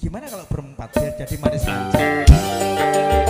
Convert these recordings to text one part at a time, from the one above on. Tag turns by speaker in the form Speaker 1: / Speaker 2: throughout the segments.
Speaker 1: Gimana kalau berempat biar jadi manis aja?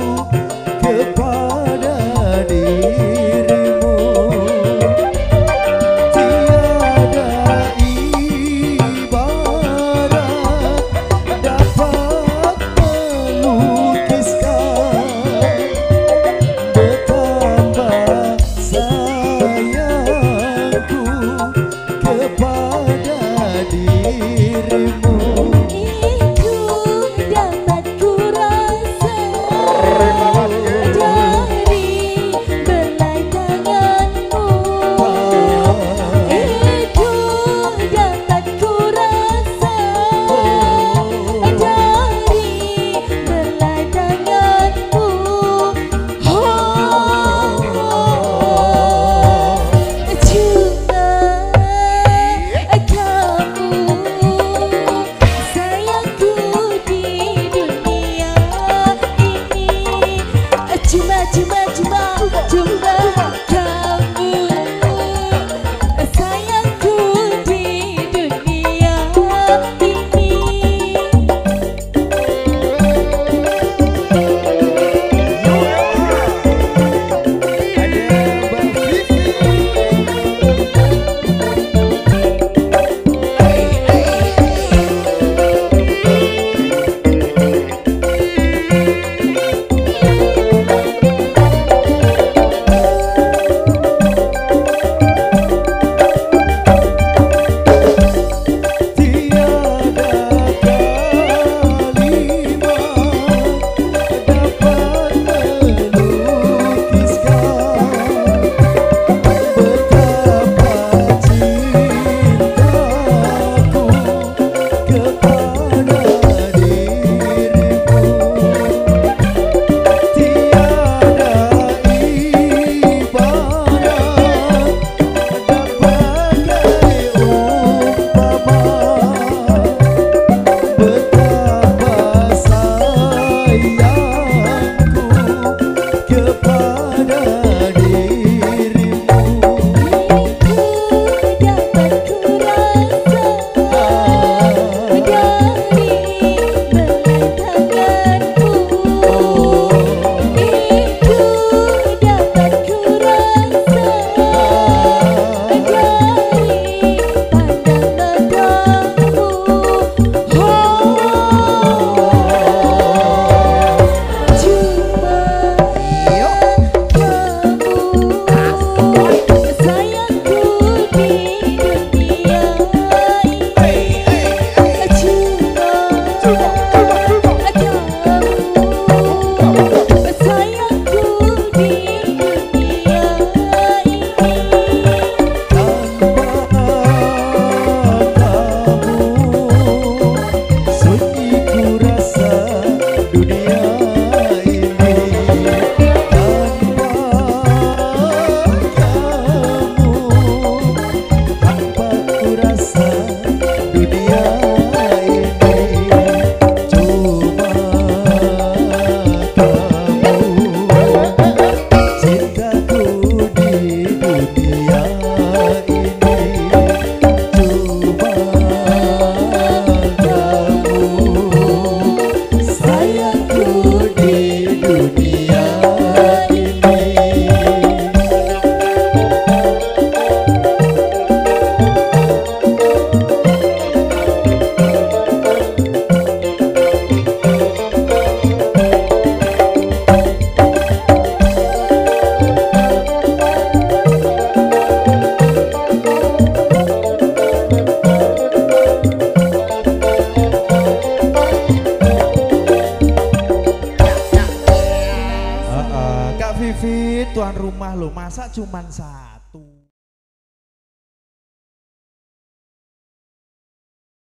Speaker 2: tuan rumah lo masa cuman saya